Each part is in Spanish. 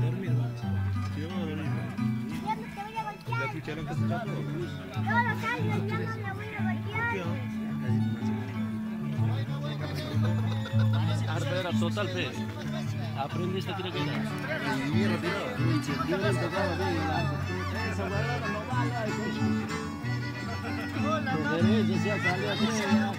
dormir, vamos. Sí, vamos a dormir. Ya no te voy a golpear. ¿Ya escucharon que se lo ya no me voy a golpear. Total fe. Aprendiste creo que era. Y mira, tío, esa huevada no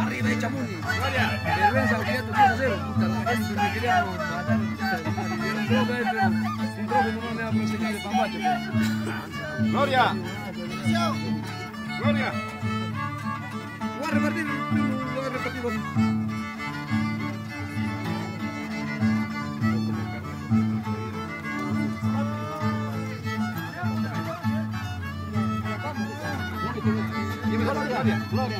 arriba de Chamundi. Vergüenza, olvídate, 3 a 0. Puta, la gente me quería matar, puta, me dieron droga, eh, pero sin droga no me va a proteger de pambacho. pero- Gloria, Gloria. Gloria. Gloria.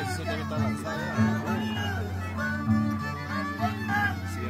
Eso debe estar avanzado. Sí,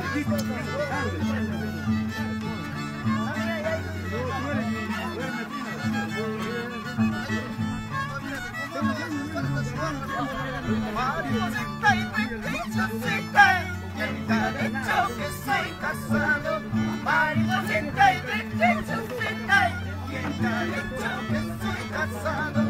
No, es para, es por favor,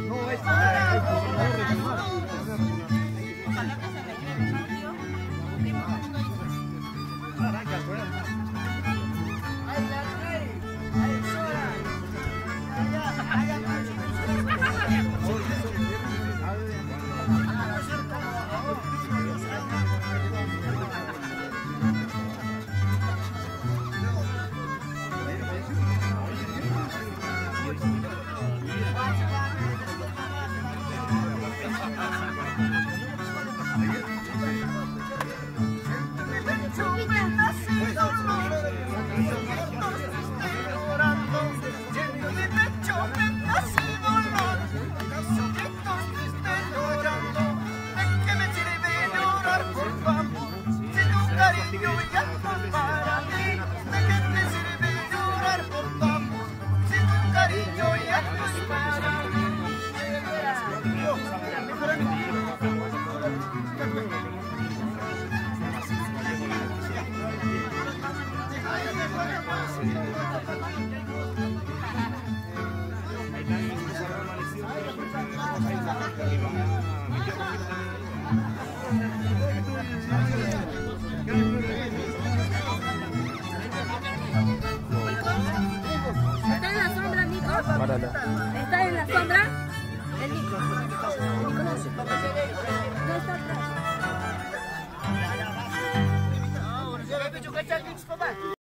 You. Está en la sombra el No está atrás.